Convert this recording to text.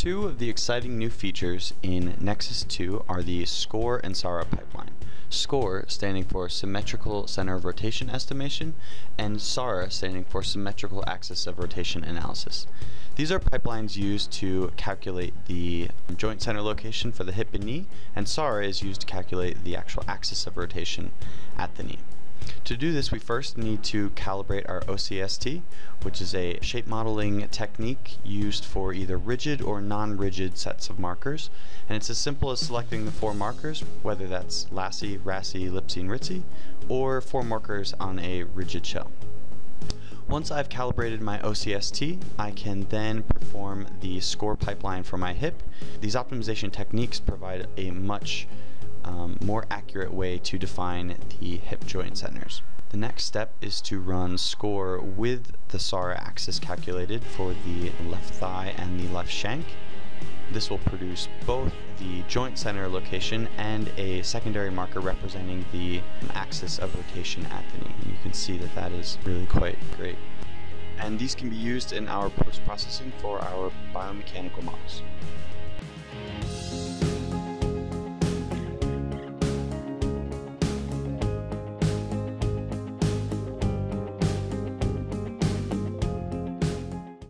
Two of the exciting new features in Nexus 2 are the SCoRE and SARA pipeline. SCoRE standing for Symmetrical Center of Rotation Estimation, and SARA standing for Symmetrical Axis of Rotation Analysis. These are pipelines used to calculate the joint center location for the hip and knee, and SARA is used to calculate the actual axis of rotation at the knee. To do this, we first need to calibrate our OCST, which is a shape modeling technique used for either rigid or non-rigid sets of markers. And it's as simple as selecting the four markers, whether that's LASI, RASI, LPSI, and RPSI, or four markers on a rigid shell. Once I've calibrated my OCST, I can then perform the SCoRE pipeline for my hip. These optimization techniques provide a much um, more accurate way to define the hip joint centers. The next step is to run SCoRE with the SARA axis calculated for the left thigh and the left shank. This will produce both the joint center location and a secondary marker representing the axis of rotation at the knee. And you can see that that is really quite great. And these can be used in our post-processing for our biomechanical models.